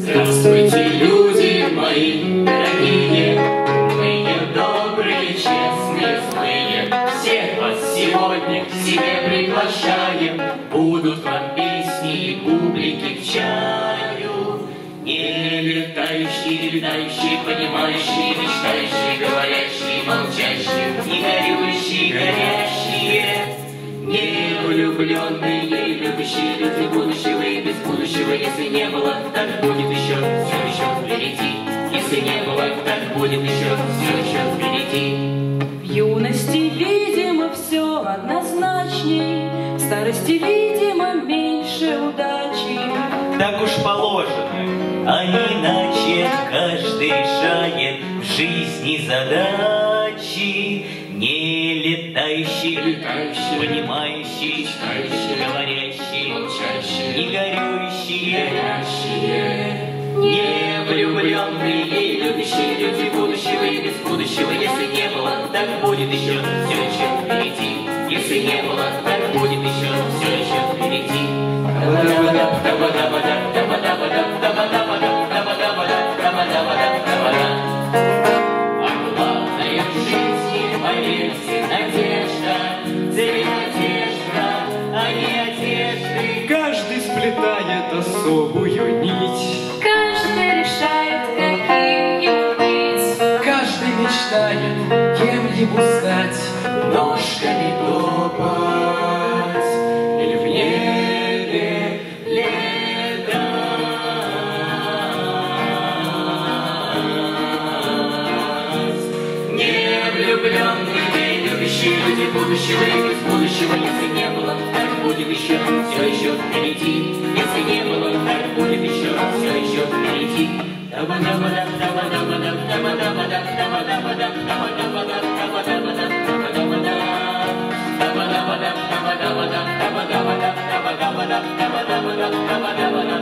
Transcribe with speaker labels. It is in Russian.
Speaker 1: Здравствуйте, люди мои дорогие, умные, добрые, честные, злые. Всех вас сегодня к себе приглашаем, будут вам песни и публики к чаю. Не летающие, летающие, понимающие, мечтающие, говорящие, молчащие, не горюющие, горящие. Не влюбленные, не любящие люди будущего и без будущего, если не было, так будет еще, все еще впереди. Если не было, так будет еще, все еще впереди.
Speaker 2: В юности, видимо, все однозначней, В старости, видимо,
Speaker 3: каждый решает в жизни задачи. Не летающий,
Speaker 1: Летающий,
Speaker 3: понимающий,
Speaker 1: мечтающий,
Speaker 3: говорящий,
Speaker 1: молчащий,
Speaker 3: не горюющие,
Speaker 1: горящие. Не влюбленные, любящие люди будущего и без будущего, если не было, так будет еще, все еще впереди. Если не было, так будет еще, все
Speaker 4: Каждый сплетает особую нить,
Speaker 2: Каждый решает, каким ему быть.
Speaker 4: каждый мечтает, кем ему стать.
Speaker 1: Ножками топать Не любящие люди будущего и без будущего, если не было, так будет еще, все еще впереди. Если не было, так будет еще, все еще впереди. Таба-таба-дам, таба-таба-дам, таба-таба-дам, таба-таба-дам, таба-таба-дам, таба-таба-дам, таба-таба-дам. Таба-таба-дам, таба-таба-дам, таба-таба-дам, таба-таба-дам, таба-таба-дам, таба-таба-дам, таба-таба-дам.